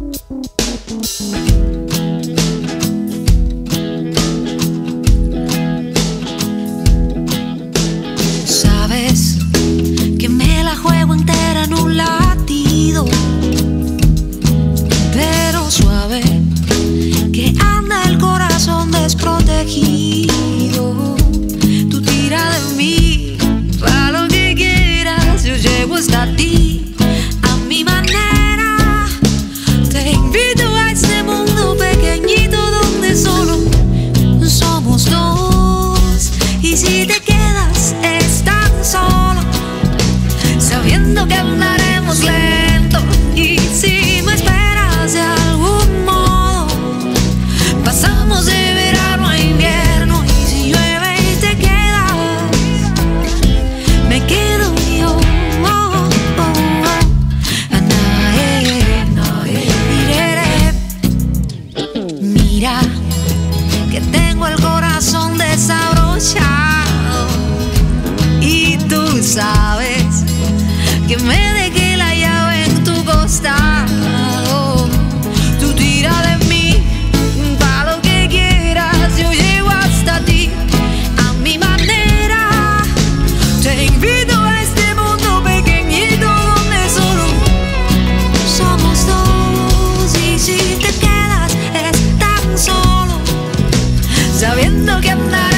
Música Y si te quedas, es tan solo, sabiendo que una sabes que me dejé la llave en tu costado. Tú tira de mí para lo que quieras, yo llego hasta ti a mi manera. Te invito a este mundo pequeñito donde solo somos dos y si te quedas es tan solo sabiendo que andar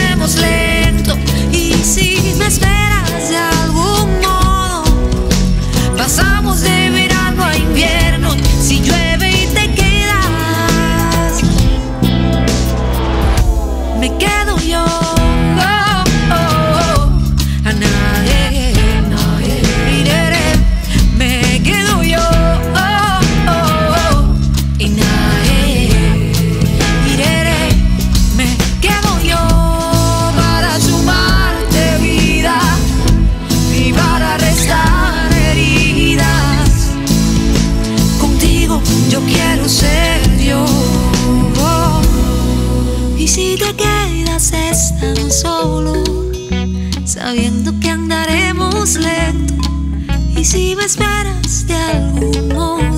Y si te quedas es tan solo, sabiendo que andaremos lento. Y si me esperas de algún